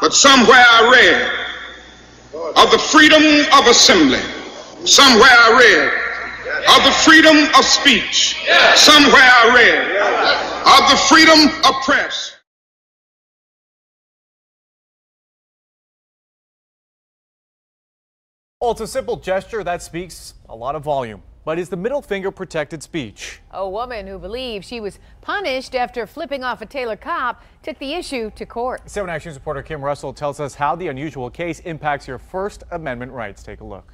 But somewhere I read of the freedom of assembly. Somewhere I read of the freedom of speech. Somewhere I read of the freedom of press. Well, it's a simple gesture that speaks a lot of volume. But is the middle finger protected speech? A woman who believes she was punished after flipping off a Taylor cop took the issue to court. 7 Action reporter Kim Russell tells us how the unusual case impacts your First Amendment rights. Take a look.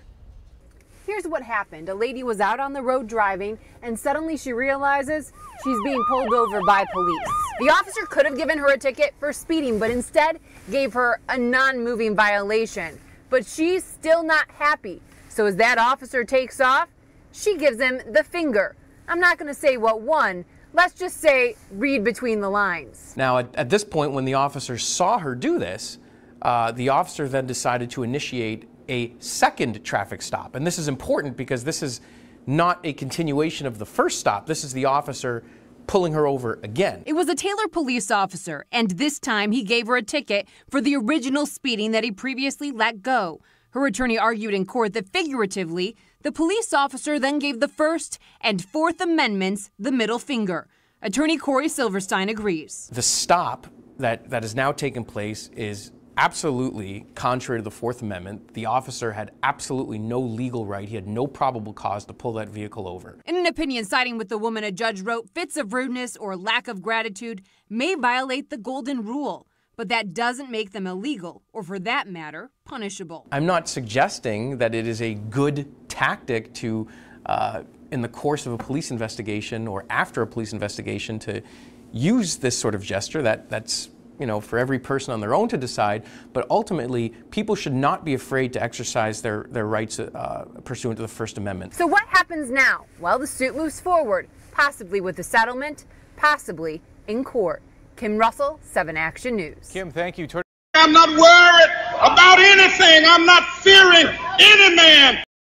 Here's what happened. A lady was out on the road driving, and suddenly she realizes she's being pulled over by police. The officer could have given her a ticket for speeding, but instead gave her a non moving violation. But she's still not happy. So as that officer takes off, she gives him the finger. I'm not going to say what one. Let's just say read between the lines. Now, at, at this point, when the officer saw her do this, uh, the officer then decided to initiate a second traffic stop. And this is important because this is not a continuation of the first stop. This is the officer pulling her over again. It was a Taylor police officer, and this time he gave her a ticket for the original speeding that he previously let go. Her attorney argued in court that figuratively, the police officer then gave the First and Fourth Amendments the middle finger. Attorney Corey Silverstein agrees. The stop that, that has now taken place is absolutely contrary to the Fourth Amendment. The officer had absolutely no legal right. He had no probable cause to pull that vehicle over. In an opinion siding with the woman, a judge wrote fits of rudeness or lack of gratitude may violate the golden rule but that doesn't make them illegal, or for that matter, punishable. I'm not suggesting that it is a good tactic to, uh, in the course of a police investigation or after a police investigation, to use this sort of gesture. That, that's you know, for every person on their own to decide, but ultimately, people should not be afraid to exercise their, their rights uh, pursuant to the First Amendment. So, what happens now? Well, the suit moves forward, possibly with a settlement, possibly in court. Kim Russell, 7 Action News. Kim, thank you. I'm not worried about anything. I'm not fearing any man.